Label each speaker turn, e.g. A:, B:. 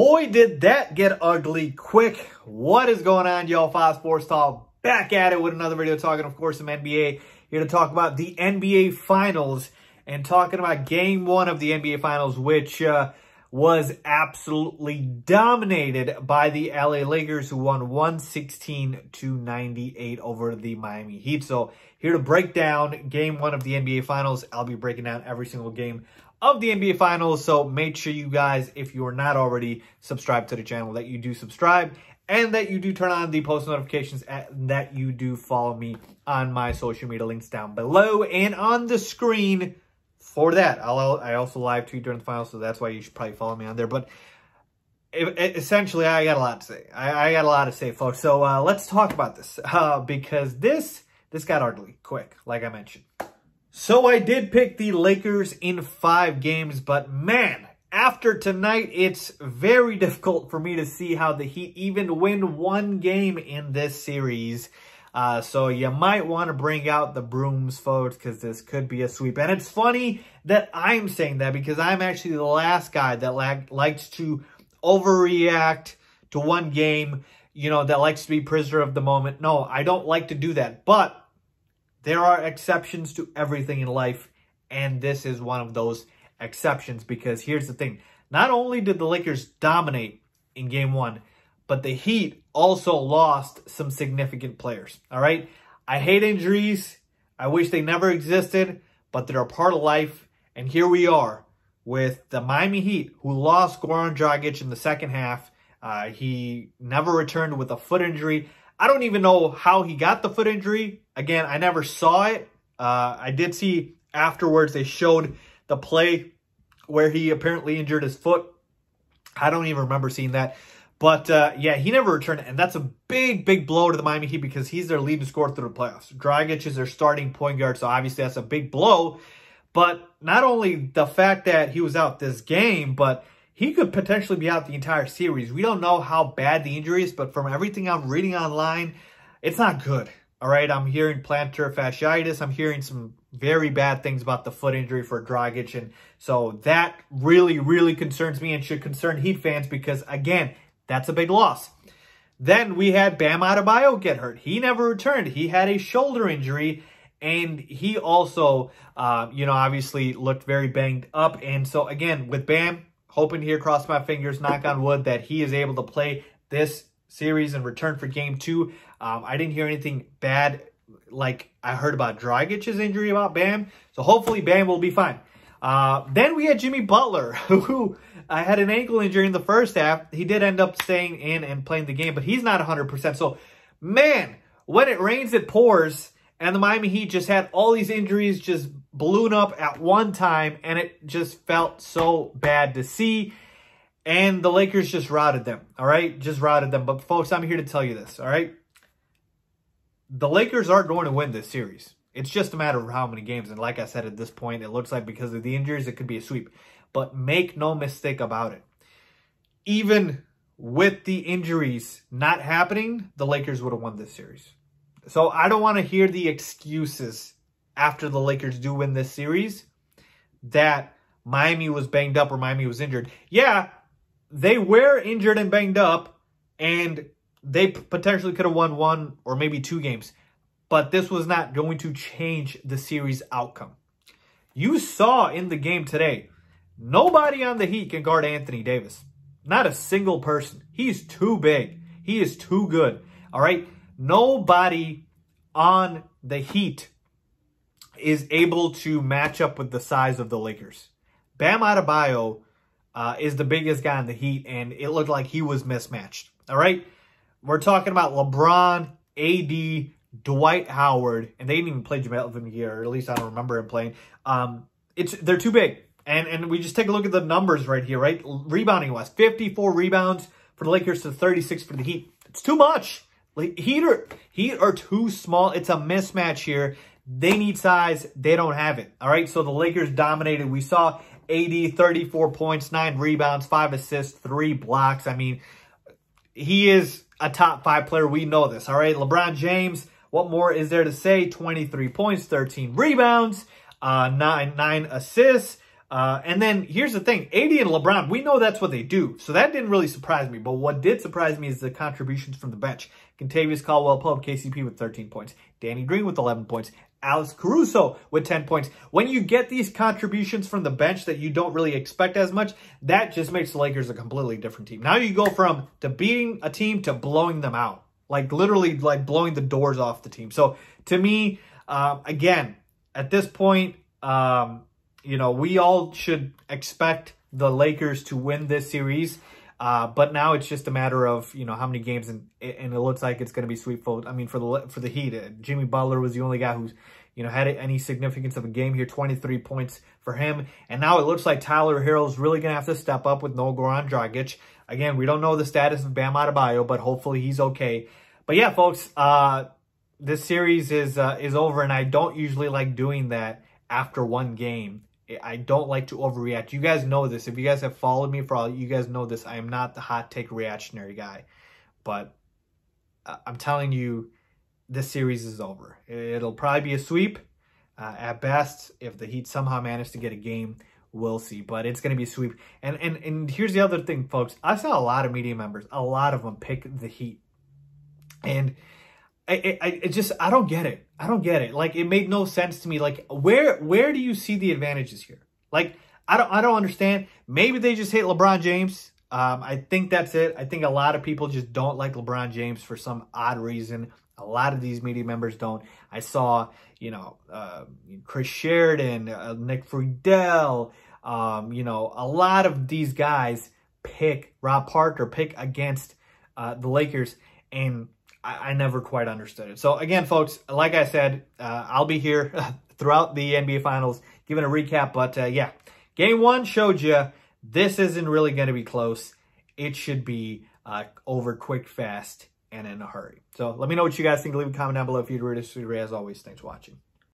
A: Boy, did that get ugly quick. What is going on, y'all? Faiz Sports Talk back at it with another video talking, of course, some NBA. Here to talk about the NBA Finals and talking about game one of the NBA Finals, which uh, was absolutely dominated by the LA Lakers, who won 116 to 98 over the Miami Heat. So here to break down game one of the NBA Finals. I'll be breaking down every single game of the NBA Finals. So make sure you guys, if you are not already subscribed to the channel, that you do subscribe and that you do turn on the post notifications and that you do follow me on my social media links down below and on the screen for that. I'll, I also live tweet during the finals, so that's why you should probably follow me on there. But essentially, I got a lot to say. I, I got a lot to say, folks. So uh, let's talk about this uh, because this this got ugly quick, like I mentioned. So I did pick the Lakers in five games, but man, after tonight, it's very difficult for me to see how the Heat even win one game in this series. Uh, so you might want to bring out the brooms, folks, because this could be a sweep. And it's funny that I'm saying that because I'm actually the last guy that likes to overreact to one game, you know, that likes to be prisoner of the moment. No, I don't like to do that. But there are exceptions to everything in life, and this is one of those exceptions because here's the thing. Not only did the Lakers dominate in game one, but the Heat also lost some significant players, all right? I hate injuries. I wish they never existed, but they're a part of life. And here we are with the Miami Heat, who lost Goran Dragic in the second half. Uh, he never returned with a foot injury. I don't even know how he got the foot injury. Again, I never saw it. Uh, I did see afterwards they showed the play where he apparently injured his foot. I don't even remember seeing that. But uh, yeah, he never returned. And that's a big, big blow to the Miami Heat because he's their leading scorer through the playoffs. Dragic is their starting point guard. So obviously that's a big blow. But not only the fact that he was out this game, but he could potentially be out the entire series. We don't know how bad the injury is, but from everything I'm reading online, it's not good. All right, I'm hearing plantar fasciitis. I'm hearing some very bad things about the foot injury for Dragic. And so that really, really concerns me and should concern Heat fans because, again, that's a big loss. Then we had Bam Adebayo get hurt. He never returned. He had a shoulder injury. And he also, uh, you know, obviously looked very banged up. And so, again, with Bam, hoping here, cross my fingers, knock on wood, that he is able to play this series and return for game two. Um, I didn't hear anything bad like I heard about Dragic's injury about Bam. So hopefully Bam will be fine. Uh, then we had Jimmy Butler, who I had an ankle injury in the first half. He did end up staying in and playing the game, but he's not 100%. So, man, when it rains, it pours. And the Miami Heat just had all these injuries just balloon up at one time, and it just felt so bad to see. And the Lakers just routed them, all right? Just routed them. But, folks, I'm here to tell you this, all right? The Lakers aren't going to win this series. It's just a matter of how many games. And like I said, at this point, it looks like because of the injuries, it could be a sweep. But make no mistake about it. Even with the injuries not happening, the Lakers would have won this series. So I don't want to hear the excuses after the Lakers do win this series that Miami was banged up or Miami was injured. Yeah, they were injured and banged up, and they potentially could have won one or maybe two games. But this was not going to change the series outcome. You saw in the game today, nobody on the Heat can guard Anthony Davis. Not a single person. He's too big. He is too good. All right. Nobody on the Heat is able to match up with the size of the Lakers. Bam Adebayo uh, is the biggest guy in the Heat, and it looked like he was mismatched. All right? We're talking about LeBron, AD, Dwight Howard, and they didn't even play JaVale McGee, or at least I don't remember him playing. Um, it's They're too big. And, and we just take a look at the numbers right here, right? Rebounding was 54 rebounds for the Lakers to 36 for the Heat. It's too much. Like Heat are Heat are too small. It's a mismatch here. They need size. They don't have it. All right. So the Lakers dominated. We saw AD 34 points, nine rebounds, five assists, three blocks. I mean, he is a top five player. We know this. All right. LeBron James. What more is there to say? 23 points, 13 rebounds, uh, nine nine assists. Uh, and then here's the thing, AD and LeBron, we know that's what they do. So that didn't really surprise me. But what did surprise me is the contributions from the bench. Kentavious Caldwell Pope, KCP with 13 points. Danny Green with 11 points. Alex Caruso with 10 points. When you get these contributions from the bench that you don't really expect as much, that just makes the Lakers a completely different team. Now you go from to beating a team to blowing them out. Like literally like blowing the doors off the team. So to me, um, again, at this point, um, you know, we all should expect the Lakers to win this series. Uh, but now it's just a matter of you know how many games, and and it looks like it's going to be sweep. I mean, for the for the Heat, uh, Jimmy Butler was the only guy who's you know had any significance of a game here. Twenty three points for him, and now it looks like Tyler Herro is really going to have to step up with no Goran Dragic. Again, we don't know the status of Bam Adebayo, but hopefully he's okay. But yeah, folks, uh, this series is uh, is over, and I don't usually like doing that after one game. I don't like to overreact. You guys know this. If you guys have followed me for all, you guys know this. I am not the hot take reactionary guy, but uh, I'm telling you, this series is over. It'll probably be a sweep uh, at best. If the Heat somehow manage to get a game, we'll see. But it's going to be a sweep. And and and here's the other thing, folks. I saw a lot of media members, a lot of them pick the Heat, and I, I, I just I don't get it. I don't get it. Like it made no sense to me. Like where where do you see the advantages here? Like I don't I don't understand. Maybe they just hate LeBron James. Um, I think that's it. I think a lot of people just don't like LeBron James for some odd reason. A lot of these media members don't. I saw, you know, uh, Chris Sheridan, uh, Nick Friedell, um, you know, a lot of these guys pick Rob Parker, pick against uh, the Lakers, and I, I, never quite understood it. So again, folks, like I said, uh, I'll be here throughout the NBA Finals giving a recap. But uh, yeah, game one showed you this isn't really going to be close. It should be uh, over quick, fast, and in a hurry. So let me know what you guys think. Leave a comment down below if you'd read this. As always, thanks for watching.